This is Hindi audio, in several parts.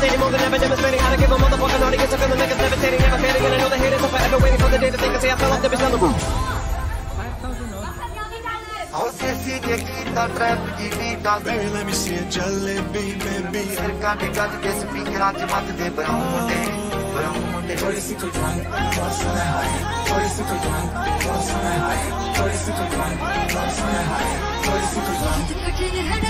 devastating, more than ever demonstrating how to give a motherfucking audience a feeling like it's levitating, never fading, and I know the haters are forever waiting for the day that they can say I fell off the bitch on the roof. Baby, let me see a jalebi, baby. Sir का निकाल के सभी रात मत दे बनाओ मुंडे, बनाओ मुंडे. थोड़ी सी कोई ड्रंक, ड्रंक में हाय. थोड़ी सी कोई ड्रंक, ड्रंक में हाय. थोड़ी सी कोई ड्रंक, ड्रंक में हाय. थोड़ी सी कोई ड्रंक.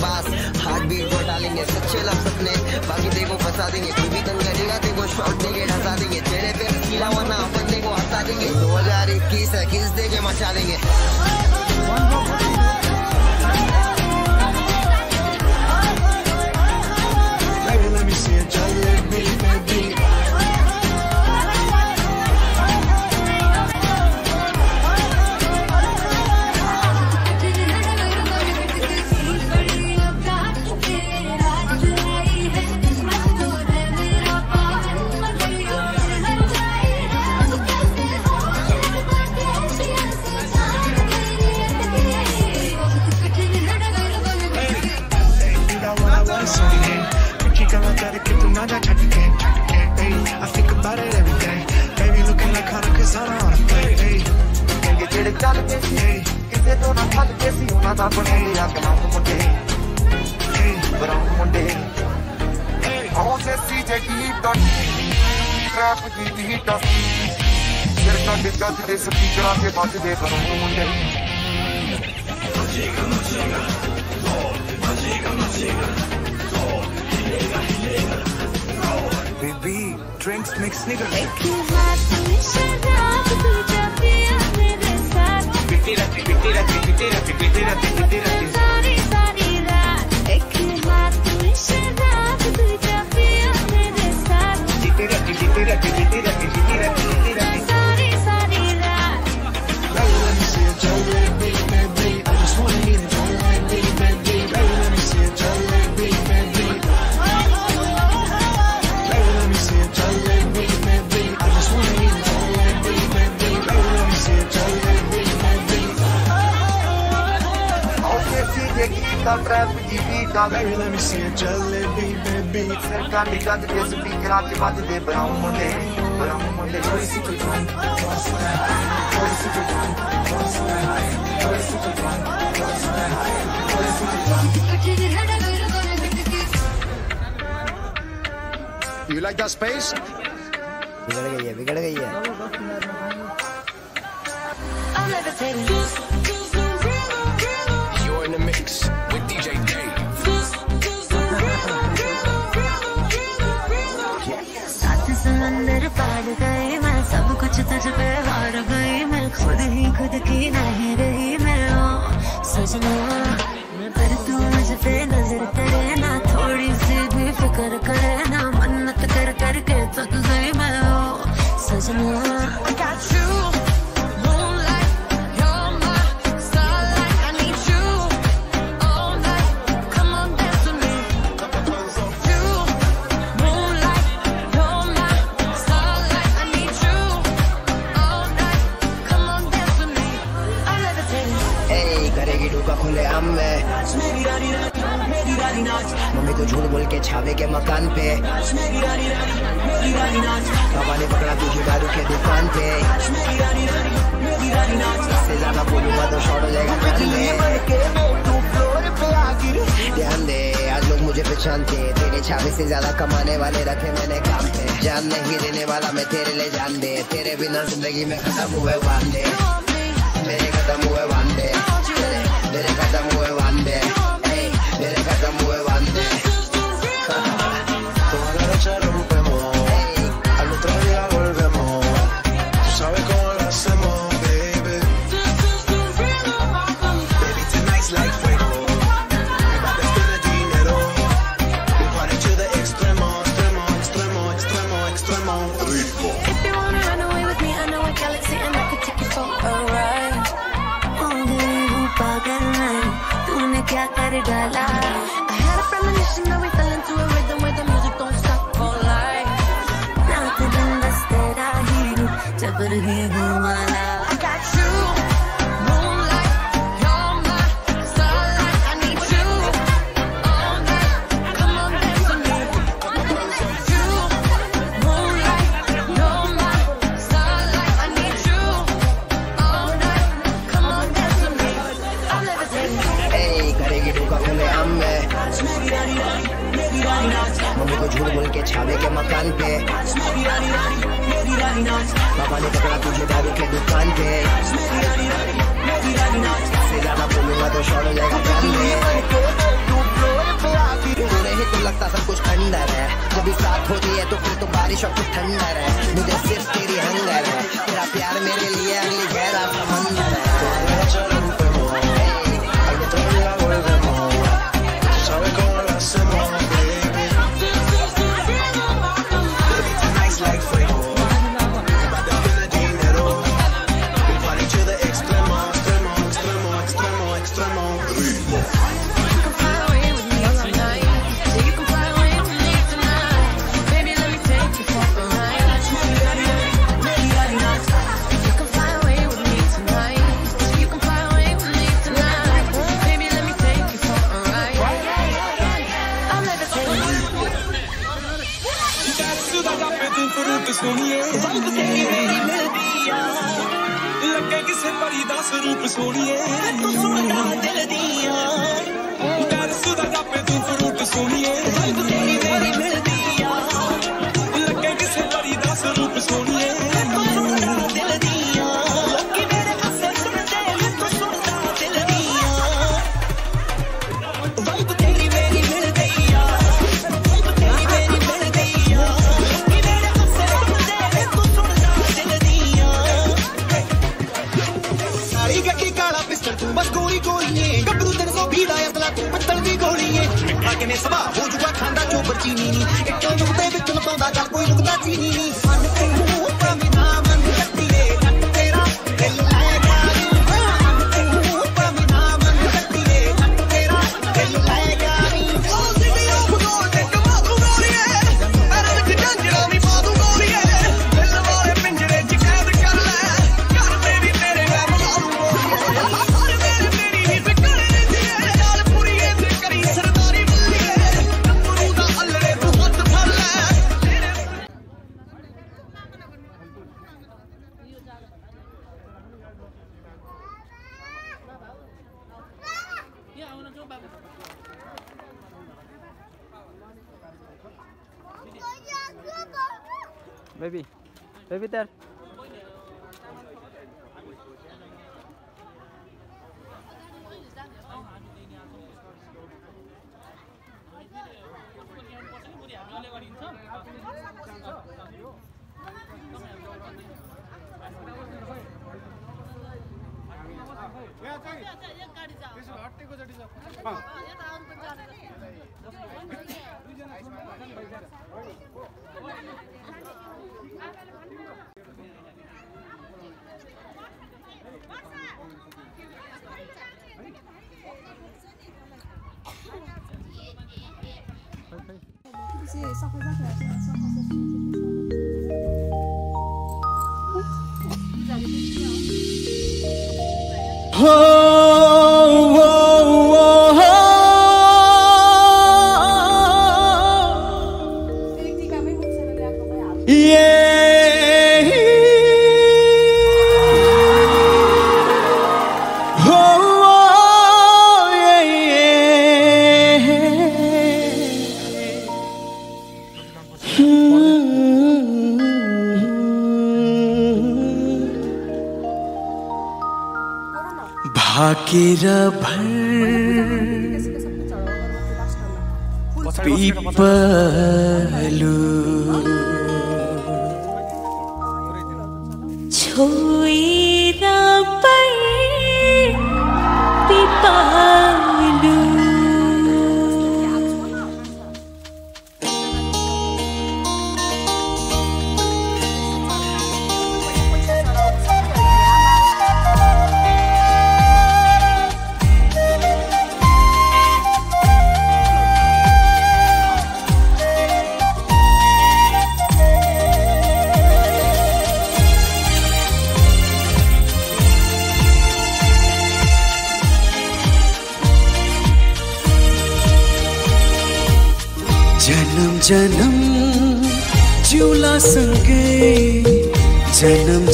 डालेंगे सच्चे लफ सपने बाकी देखो फंसा देंगे, तू भी तंग करेगा देखो शॉर्ट देंगे, हंसा देंगे। तेरे पे हसीला वरना अपन देखो हंसा देंगे। दो हज़ार इक्कीस इक्कीस किस मचा देंगे? करेगी डूबा खुले हम में। मेरी रानी मेरी रानी नाच मम्मी तो झूठ बोल के छावे के मकान पे। मेरी रानी मेरी रानी नाच पापा ने पकड़ा तुझे दारू के दुकान पे। मेरी रानी मेरी रानी नाच इससे ज़्यादा बोलूँगा तो शॉर्ट हो जाएगा कान ध्यान दे, आज लोग मुझे पहचानते तेरे छावे से ज़्यादा कमाने वाले रखे मैंने काम पे। जान नहीं देने वाला मैं तेरे लिए जान दे। तेरे बिना ज़िंदगी में खत्म हुए वादे। मेरे खत्म हुए वादे। Dari kadang I had a premonition that we fell into a rhythm where the music don't stop for life. I hear दुकान पे। पापा ने पकड़ा तुझे दारू के दुकान पे। से ज़्यादा बोलूँगा तो शॉर्ट हो जाएगा तो लगता सब कुछ अंदर है। जब भी साथ होती है तो फिर तो बारिश और कुछ ठंडर है। मुझे सिर्फ़ तेरी हंगर है। तेरा प्यार मेरे लिए अगली गहरा समंदर है।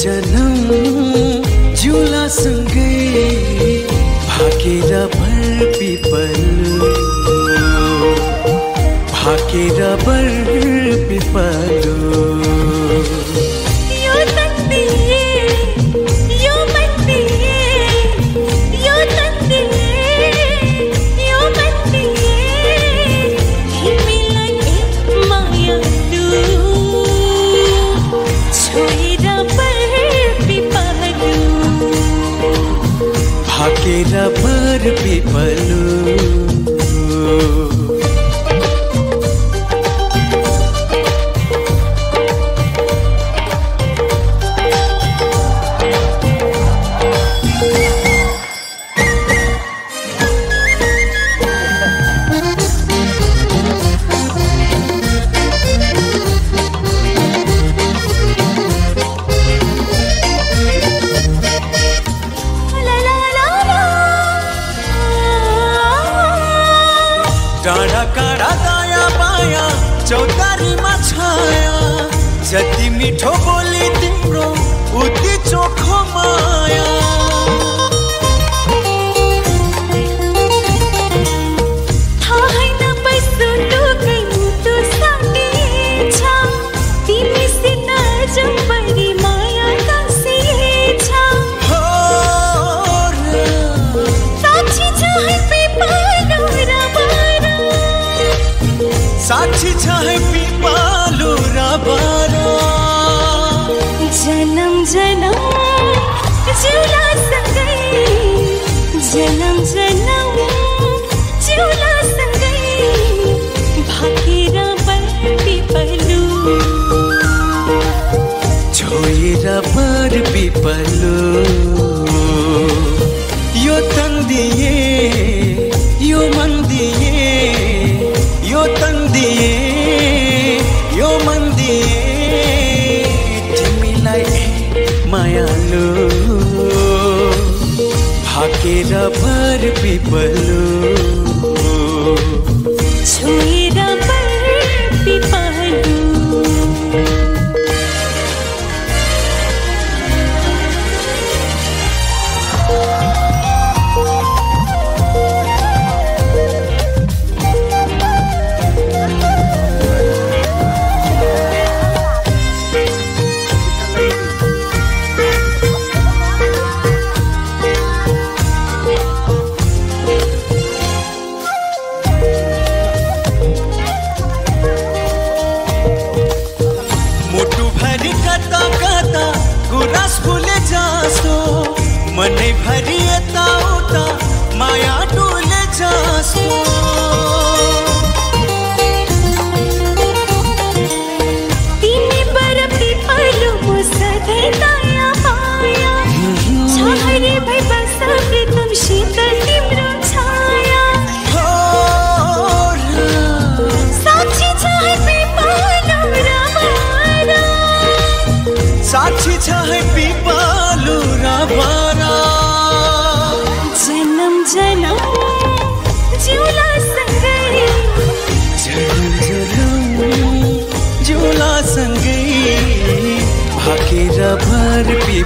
चला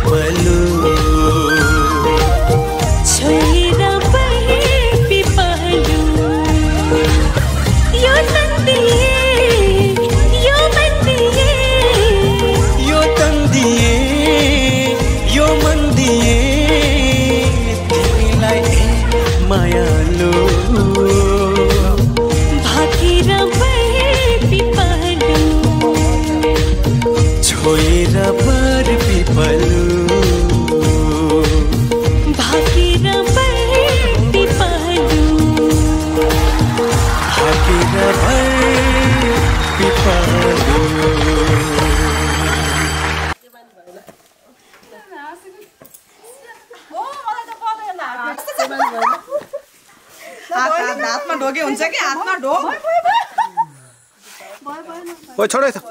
people choreza.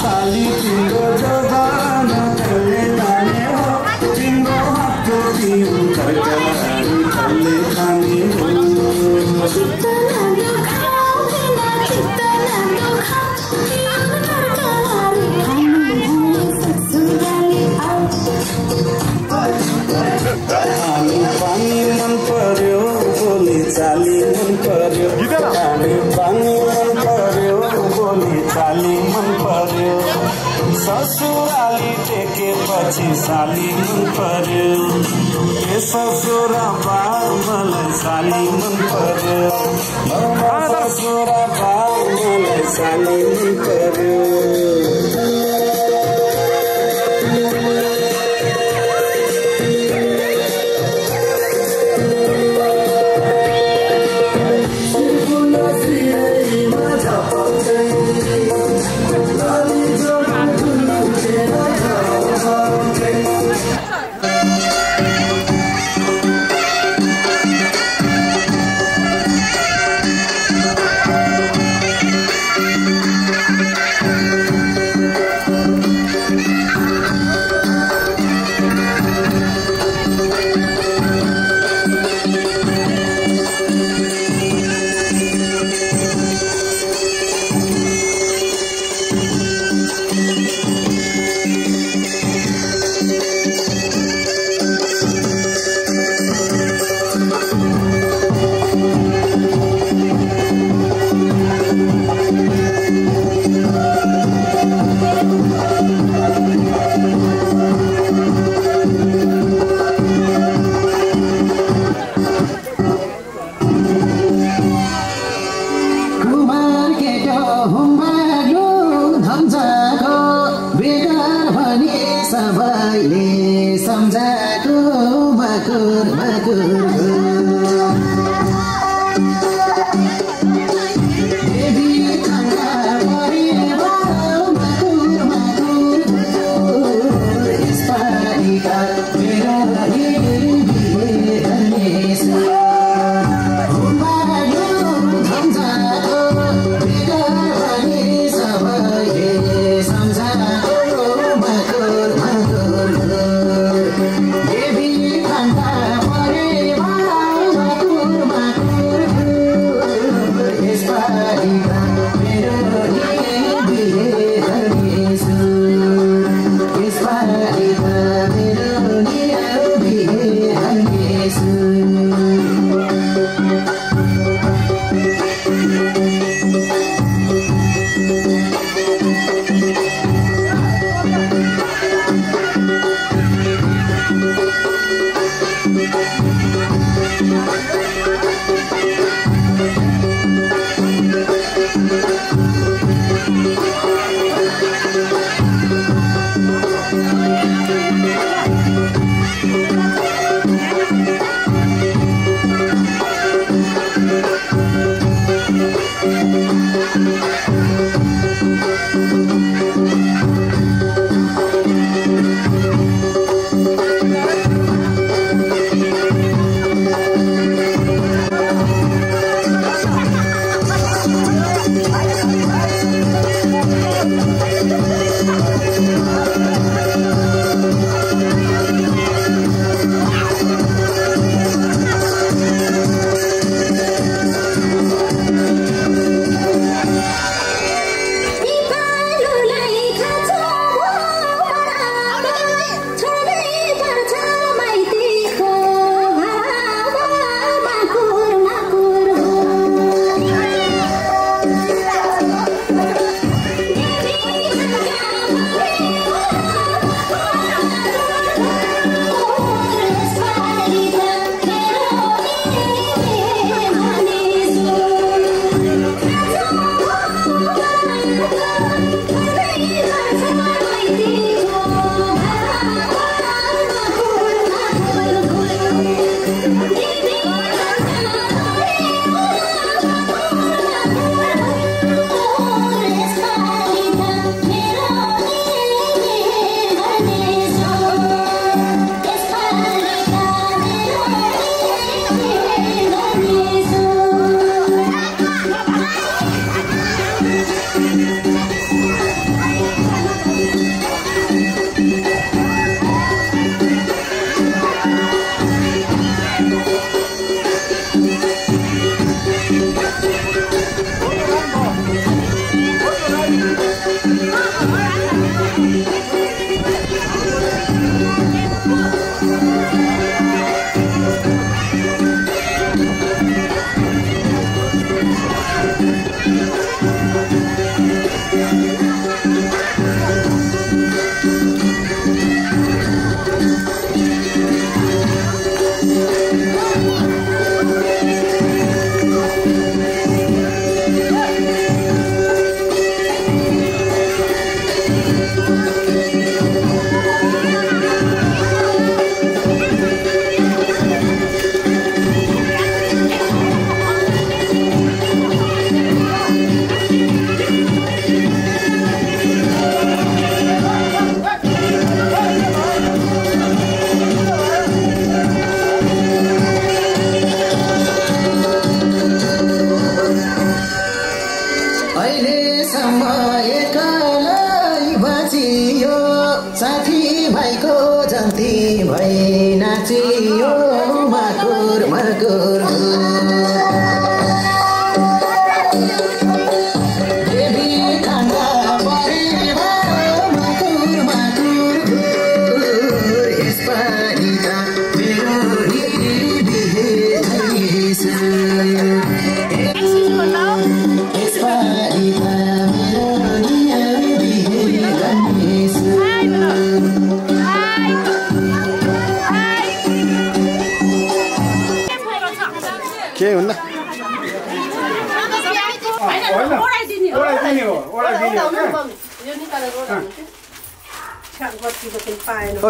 साली तिम्रो जवान कसले जाने हो तिम्रो हातको दिउ कर्जा कसले खाने हो। पछि साली मन पर्यो पेसा सोरा बाउ मलाई साली मन पर्यो सोरा बाउ मलाई साली मन पर्यो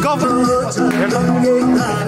Gov. Hello.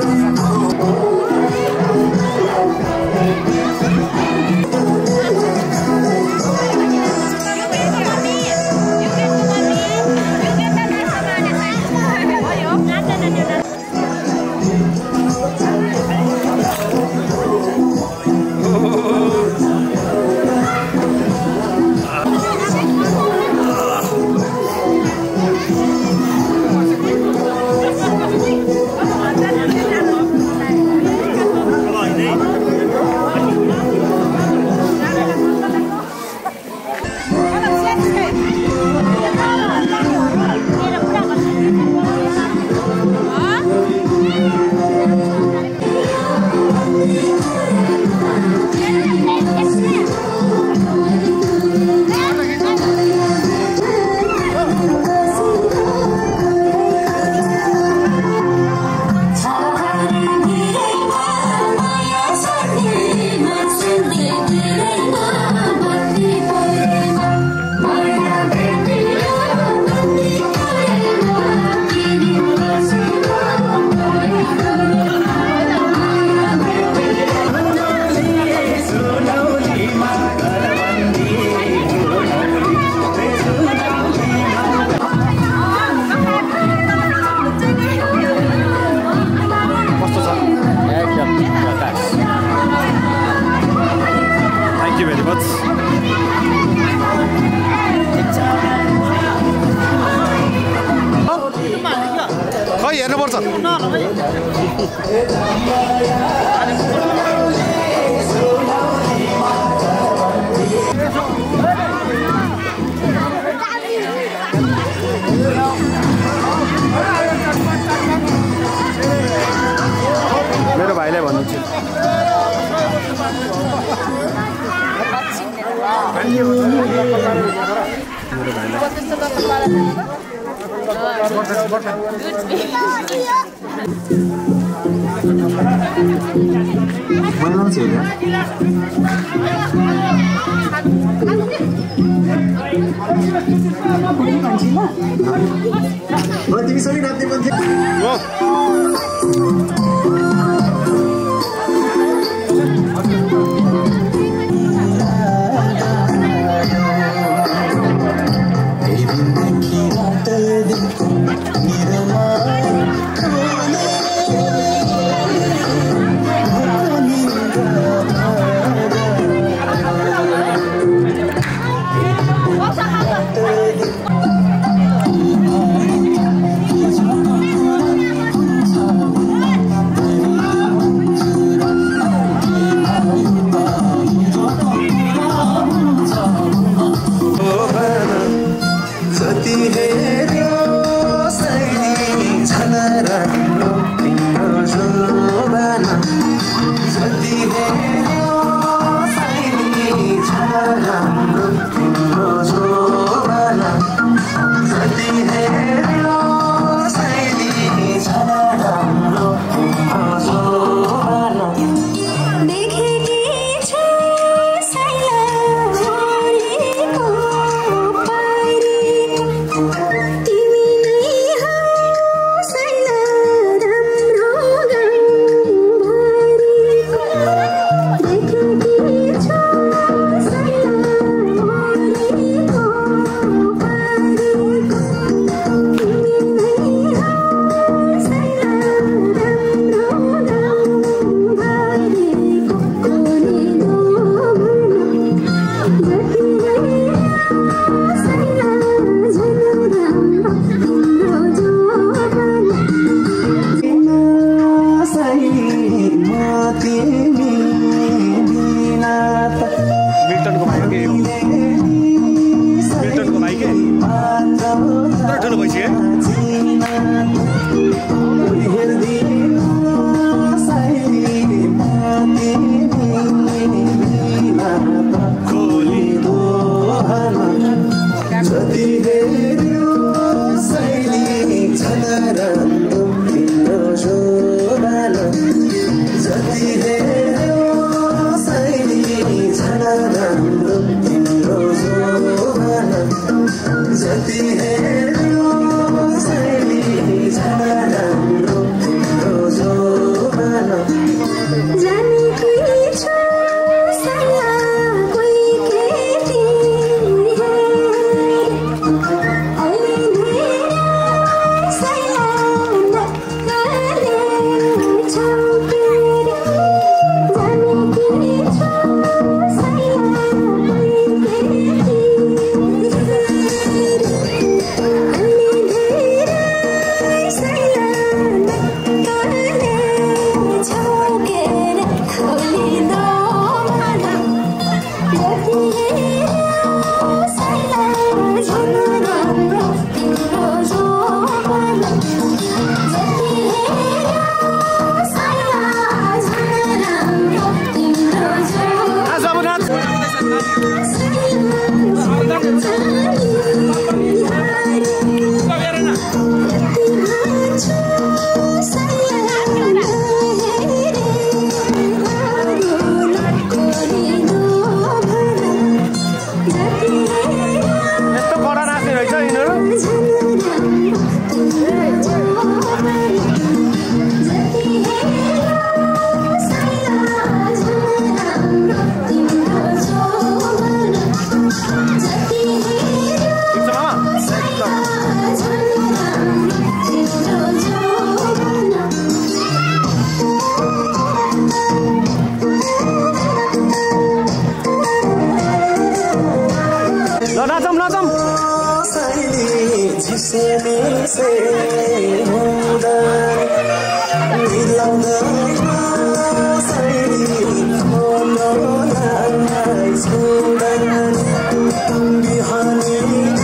Hanin,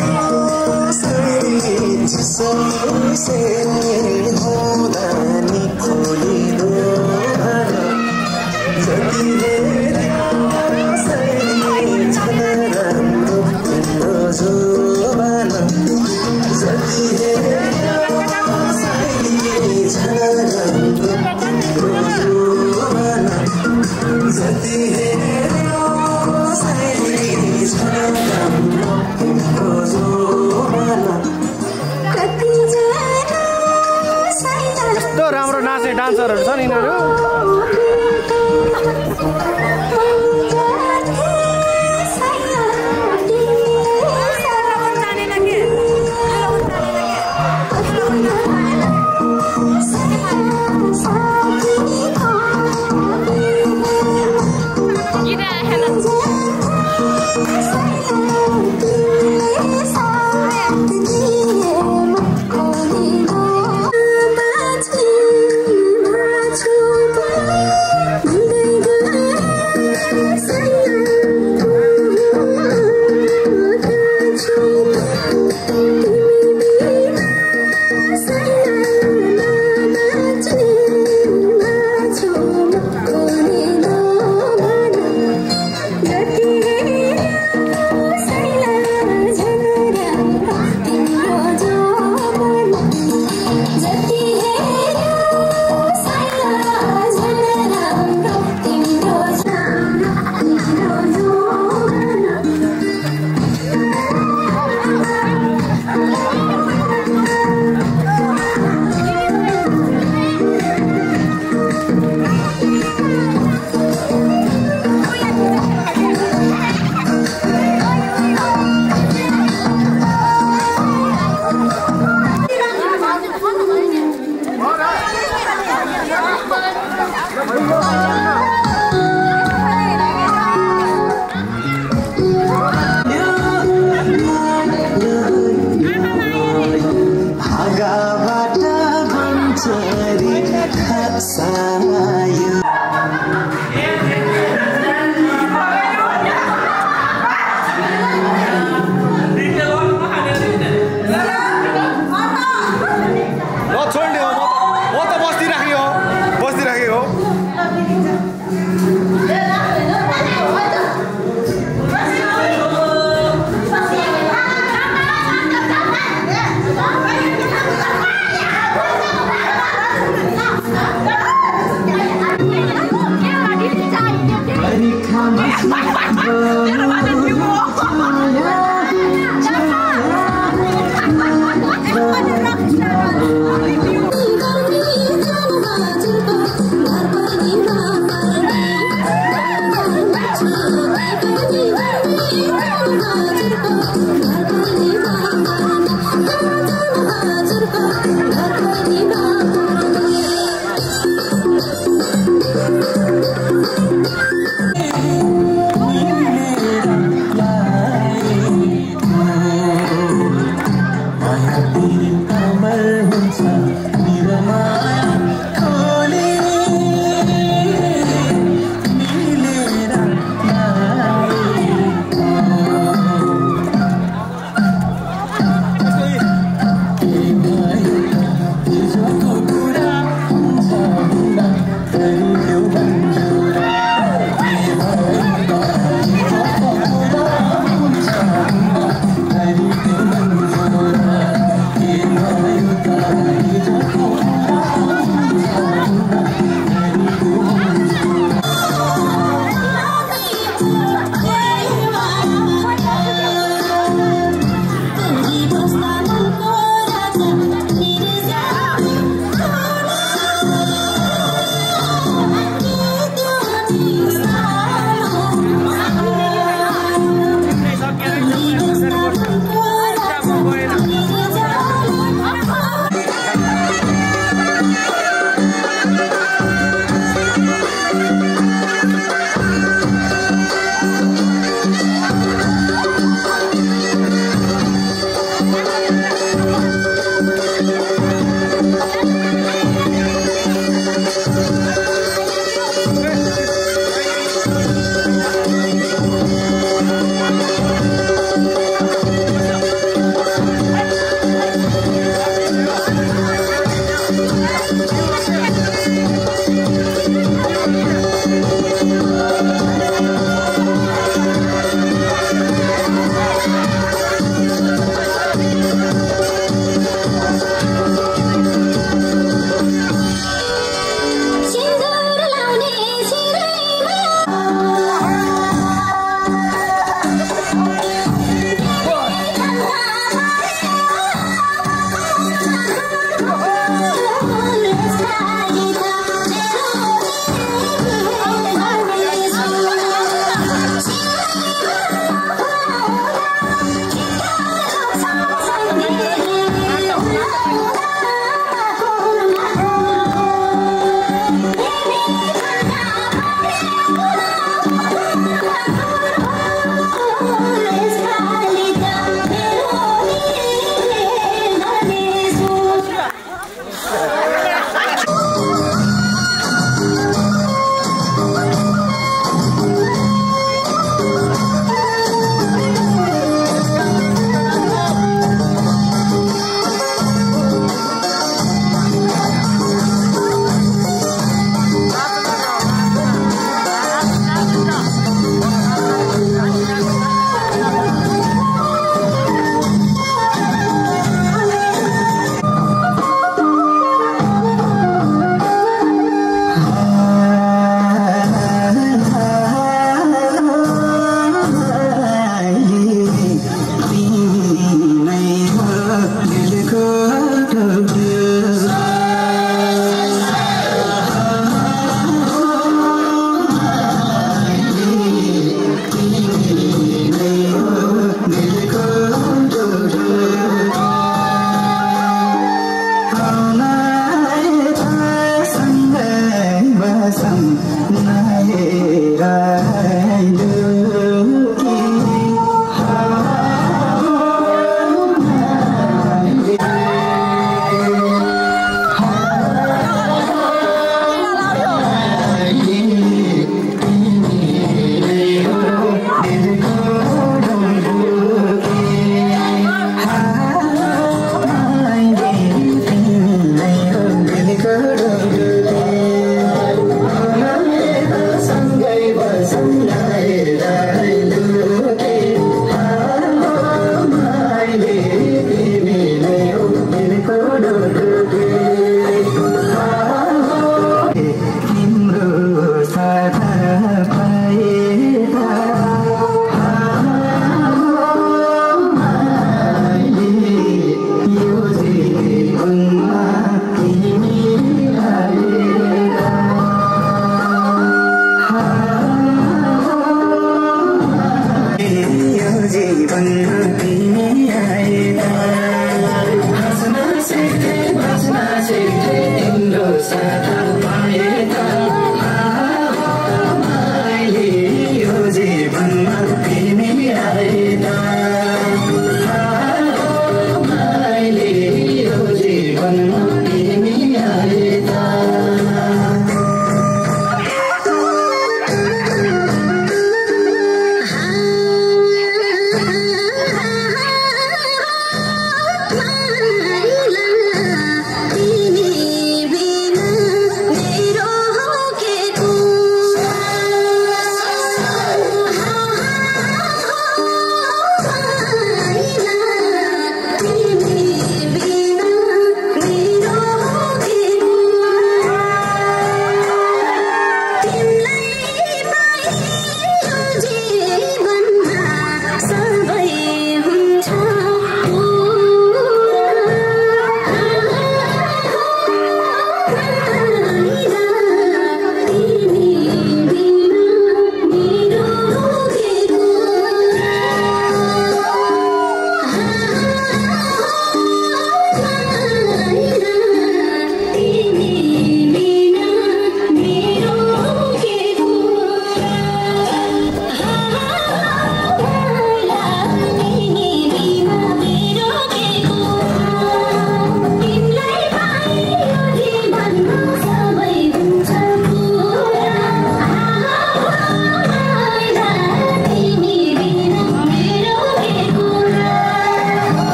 Sayyid Sayyid Sayyid Sayyid Sayyid Sayyid Sayyid ನೀನು